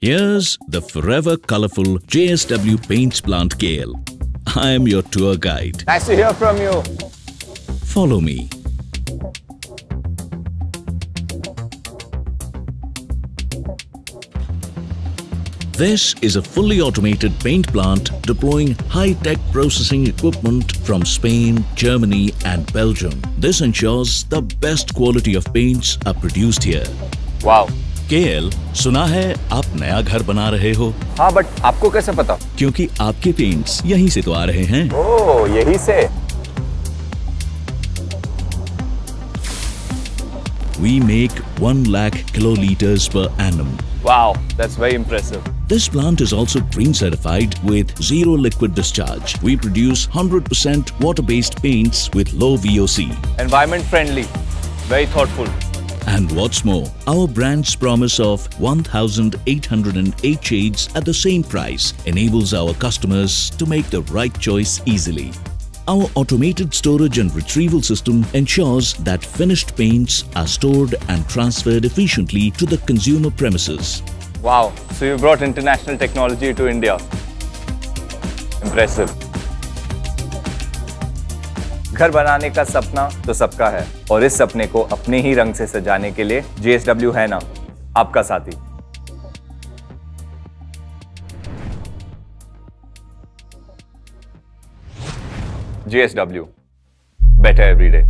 Here's the forever colorful JSW Paints Plant KL. I am your tour guide. Nice to hear from you. Follow me. This is a fully automated paint plant deploying high-tech processing equipment from Spain, Germany and Belgium. This ensures the best quality of paints are produced here. Wow. KL, सुना है आप नया घर बना रहे हो हाँ but आपको कैसे पता क्योंकि आपके पेंट्स यहीं से तो आ रहे हैं ओ यही से We make 1 lakh kiloliters per annum. Wow, that's very impressive. This plant is also green certified with zero liquid discharge. We produce 100% water-based paints with low VOC. Environment friendly. Very thoughtful. And what's more, our brand's promise of 1808 shades at the same price enables our customers to make the right choice easily. Our automated storage and retrieval system ensures that finished paints are stored and transferred efficiently to the consumer premises. Wow. So you brought international technology to India. Impressive. घर बनाने का सपना तो सबका है और इस सपने को अपने ही रंग से सजाने के लिए JSW है ना आपका साथी JSW better every day